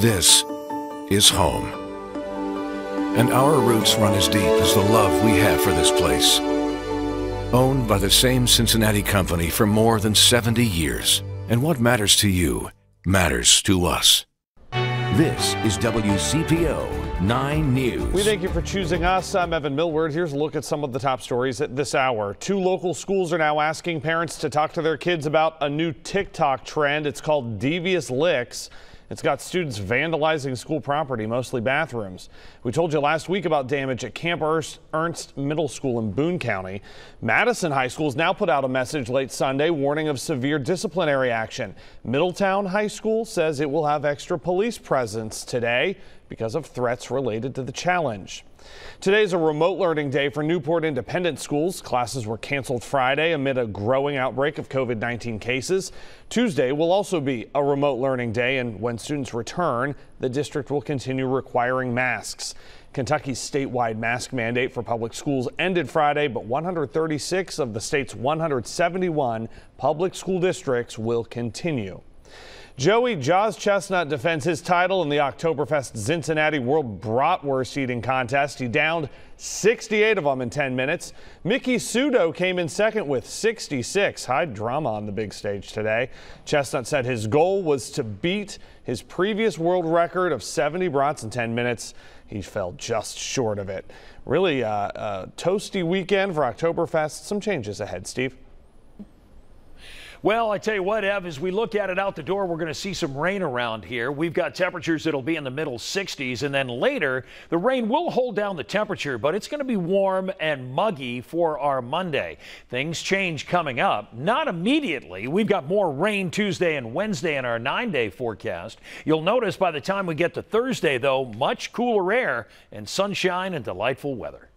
This is home. And our roots run as deep as the love we have for this place. Owned by the same Cincinnati company for more than 70 years. And what matters to you matters to us. This is WCPO 9 News. We thank you for choosing us. I'm Evan Millward. Here's a look at some of the top stories at this hour. Two local schools are now asking parents to talk to their kids about a new TikTok trend. It's called Devious Licks. It's got students vandalizing school property, mostly bathrooms. We told you last week about damage at Camp Ernst Middle School in Boone County. Madison High School has now put out a message late Sunday warning of severe disciplinary action. Middletown High School says it will have extra police presence today because of threats related to the challenge. Today is a remote learning day for Newport Independent Schools. Classes were canceled Friday amid a growing outbreak of COVID-19 cases. Tuesday will also be a remote learning day, and when students return, the district will continue requiring masks. Kentucky's statewide mask mandate for public schools ended Friday, but 136 of the state's 171 public school districts will continue. Joey Jaws Chestnut defends his title in the Oktoberfest Cincinnati World Bratwurst Eating Contest. He downed 68 of them in 10 minutes. Miki Sudo came in second with 66. High drama on the big stage today. Chestnut said his goal was to beat his previous world record of 70 brats in 10 minutes. He fell just short of it. Really uh, a toasty weekend for Oktoberfest. Some changes ahead, Steve. Well, I tell you what, Ev, as we look at it out the door, we're going to see some rain around here. We've got temperatures that'll be in the middle 60s, and then later, the rain will hold down the temperature, but it's going to be warm and muggy for our Monday. Things change coming up. Not immediately. We've got more rain Tuesday and Wednesday in our nine day forecast. You'll notice by the time we get to Thursday, though, much cooler air and sunshine and delightful weather.